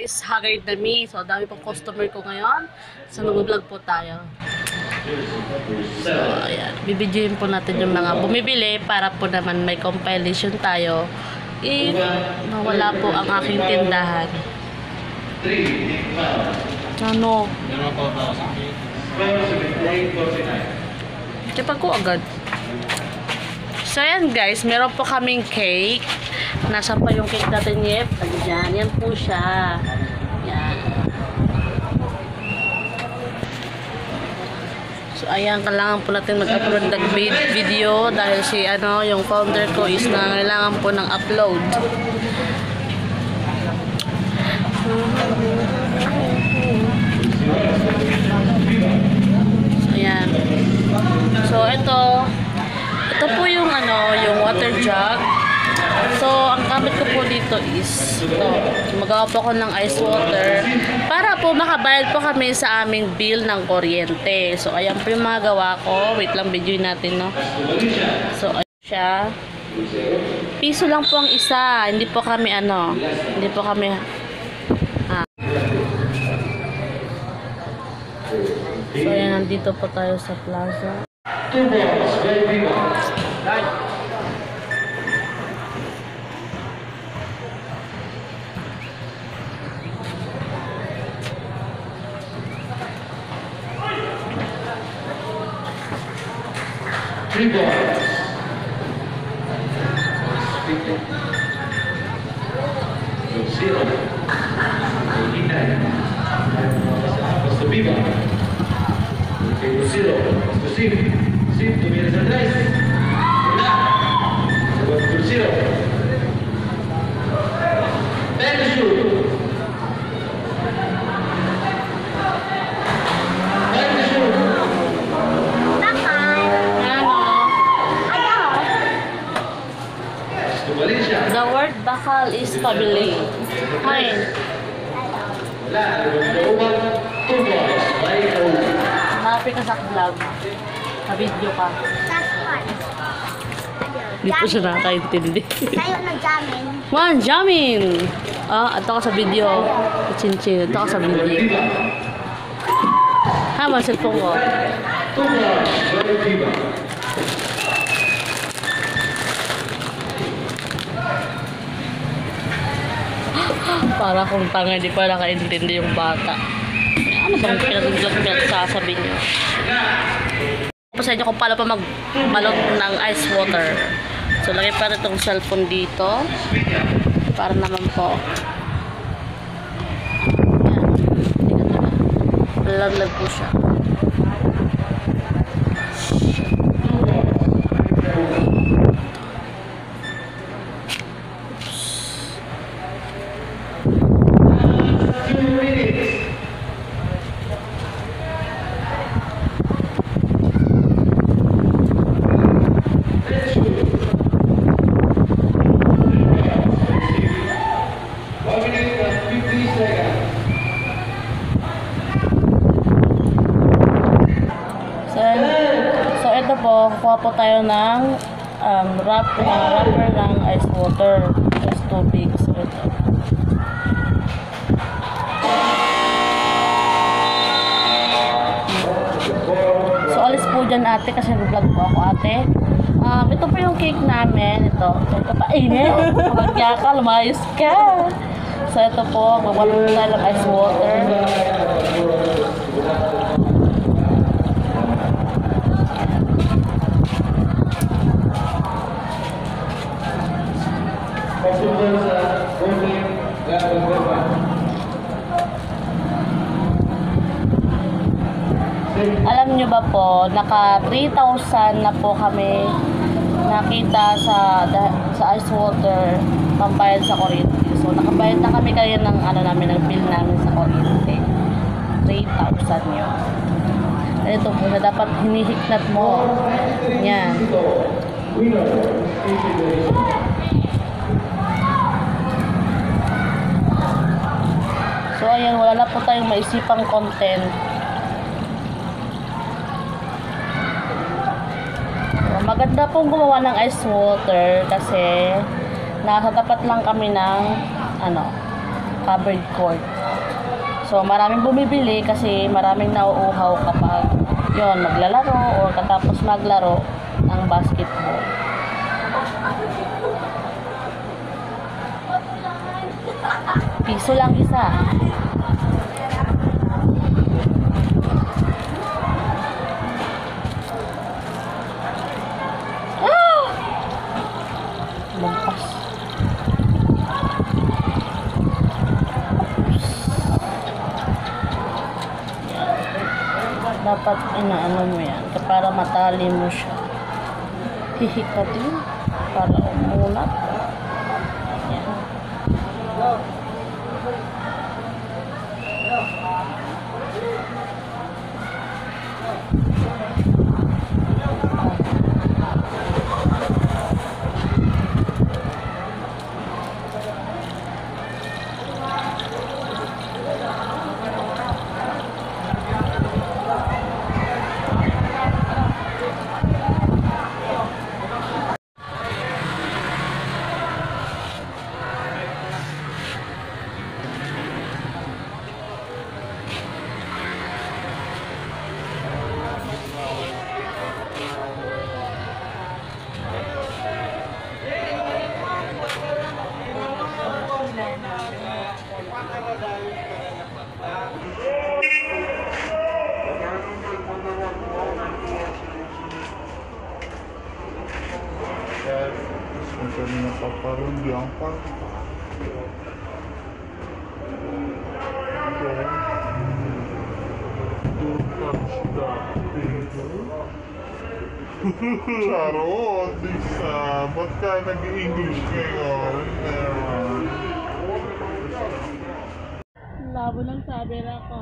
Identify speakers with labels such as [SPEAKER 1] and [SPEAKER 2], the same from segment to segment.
[SPEAKER 1] Guys, haggard na me. So, dami pong customer ko ngayon. So, nag-vlog po tayo. So, ayan. Bibidyoin po natin yung mga bumibili para po naman may compilation tayo. Eh, nawala po ang aking tindahan. Ano? Kapag ko agad. So, ayan guys, meron po kaming cake. Nasaan pa yung cake natin, Yep? Ayan, yan po siya. Yan. So, ayan, kailangan po natin mag-upload ng vid- video dahil si, ano, yung founder ko is na kailangan po ng upload. So, ayan. So, ito, ito po yung ano, yung water jug. So, ang gamit ko po dito is ito. Magawa po ako ng ice water para po makabayad po kami sa aming bill ng kuryente. So, ayan po yung mga gawa ko. Wait lang, video natin, no? So, ayan siya. Piso lang po ang isa. Hindi po kami ano, hindi po kami ah. So, ayan, nandito po tayo sa plaza.
[SPEAKER 2] three balls. Lucille, Mr. Viva, Lucille, Mr. Sim, Sim, tú vienes By over.
[SPEAKER 1] Happy ka sa vlog. Sa video ka. Hindi po siya nakakaintindi.
[SPEAKER 3] Tayo nag-jamming.
[SPEAKER 1] Man, jamming! Ah, ato ka sa video. Chinchin, ato ka sa video. Ha, mga cellphone ko.
[SPEAKER 2] Two
[SPEAKER 1] Para kung tanga, hindi pa nakaintindi yung bata. Ano bang pinag-sasabi niyo? Tapos sa inyo kung paano pa magbalot ng ice water. So, lagay pa rin cellphone dito. Para naman po. Ayan. Lalaglag po siya.
[SPEAKER 2] Two minutes. One minute and 50 seconds.
[SPEAKER 1] So, so ito po, kuha po tayo ng um, wrap, uh, wrapper ng ice water. Ice tubig. So. So, alis po dyan ate kasi nag-vlog po ako ate. Um, ito po yung cake namin. Ito. Ito pa. Init. Magya ka. Ka. So, ito po. Magwala po tayo ng ice water. Po, naka 3,000 na po kami nakita sa sa ice water pambayad sa kuryente. So, nakabayad na kami kaya ng ano namin, ng bill namin sa kuryente. 3,000 yun. Ito po na dapat hinihiknat mo. Yan. So, ayan, wala na po tayong maisipang content. Maganda pong gumawa ng ice water kasi nasa tapat lang kami ng ano, covered court. So, maraming bumibili kasi maraming nauuhaw kapag yon maglalaro or katapos maglaro ng basketball. Piso lang isa. Ah! Lampas. dapat inaano mo yan para matali mo siya. Hihikatin para umulat
[SPEAKER 3] Kung kami napaparoon, di ang pa. Charot, Lisa. Ba't ka nag-English ngayon? Ewan.
[SPEAKER 1] labo ng camera ko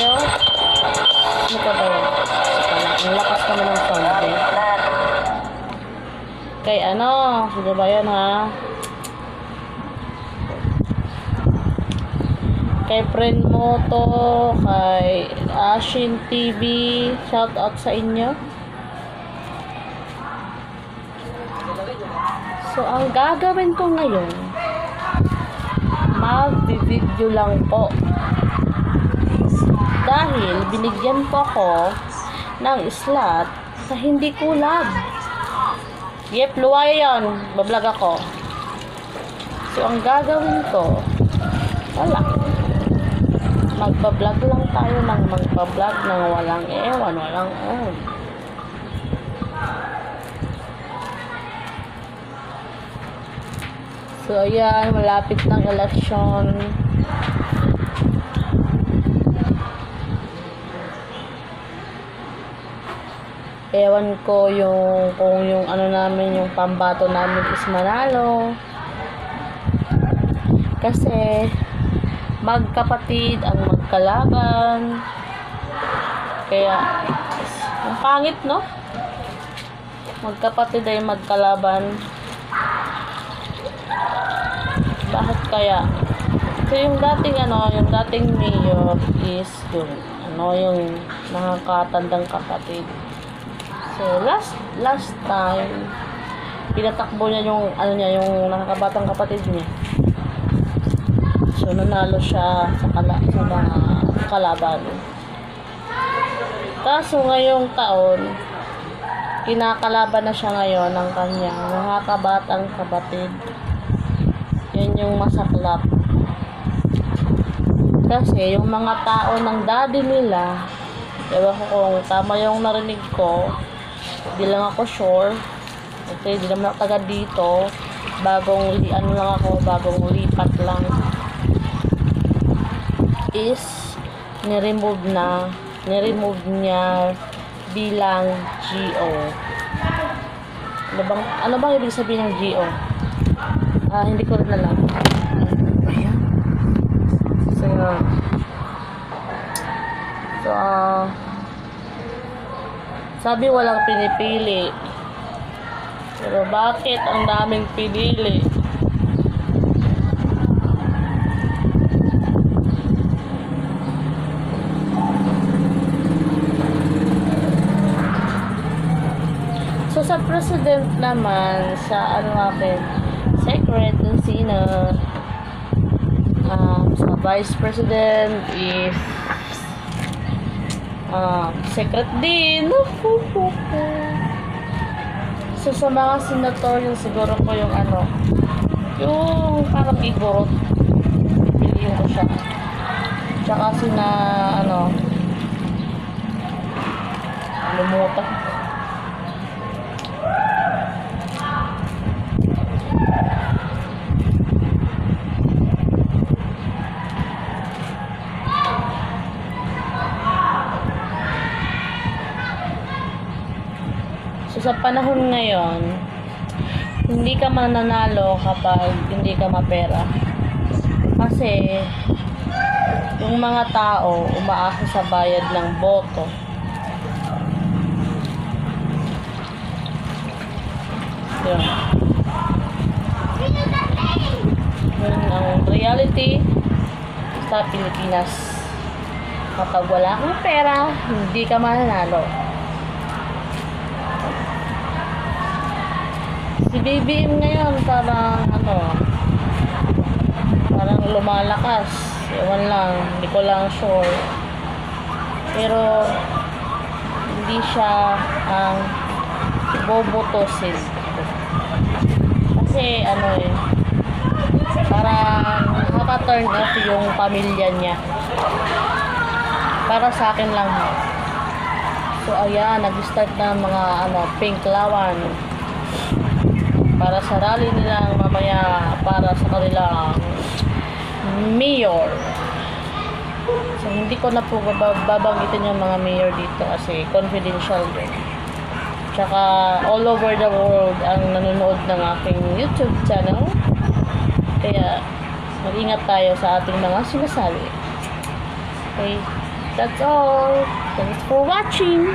[SPEAKER 1] Sa'yo. Ano ka ba lang, Ang lakas naman ng sound eh. Kay ano, sino ba yan ha? Kay friend mo to, kay Ashin TV, shout out sa inyo. So, ang gagawin ko ngayon, mag-video lang po. Dahil binigyan po ako ng slot sa hindi kulab. Yep, luwaya yan. Bablog ako. So, ang gagawin ko, wala. Magbablog lang tayo ng magbablog ng walang ewan, walang on. So, ayan, malapit ng election. Ewan ko yung kung yung ano namin yung pambato namin is manalo. Kasi magkapatid ang magkalaban. Kaya ang pangit no? Magkapatid ay magkalaban. Bakit kaya? So yung dating ano, yung dating mayor is yung ano yung nakakatandang kapatid. So, last last time, pinatakbo niya yung, ano niya, yung nakakabatang kapatid niya. So, nanalo siya sa, kala, sa mga kalaban. Kaso ngayong taon, kinakalaban na siya ngayon ng kanyang nakakabatang kapatid. Yan yung masaklap. Kasi yung mga tao ng daddy nila, ewan ko kung tama yung narinig ko, di lang ako sure. Okay, di naman ako taga dito. Bagong, ano lang ako, bagong lipat lang. Is, niremove na, niremove niya bilang GO. Ano bang, ano bang ibig sabihin ng GO? Ah, hindi ko rin alam. Ayan. So, yun. So, ah, sabi walang pinipili. Pero bakit ang daming pinili? So sa president naman, sa ano natin, secret kung sino. Um, sa vice president is um, secret din. So sa mga senator, yung siguro ko yung ano, yung parang igorot. Piliin ko siya. Tsaka sina, ano, lumutak. So sa panahon ngayon, hindi ka mananalo kapag hindi ka mapera. Kasi yung mga tao umaasa sa bayad ng boto. Yun. Yun ang reality sa Pilipinas. Kapag wala kang pera, hindi ka mananalo. Si BBM ngayon parang ano parang lumalakas. Ewan lang hindi ko lang sure. Pero hindi siya ang bobotosin. Kasi ano eh parang nakaka-turn off yung pamilya niya. Para sa akin lang. So ayan nag-start na mga ano pink lawan para sa rally nilang mamaya para sa kanilang mayor. So, hindi ko na po bab- babanggitin yung mga mayor dito kasi confidential din. Tsaka all over the world ang nanonood ng aking YouTube channel. Kaya mag-ingat tayo sa ating mga sinasabi. Okay, that's all. Thanks for watching.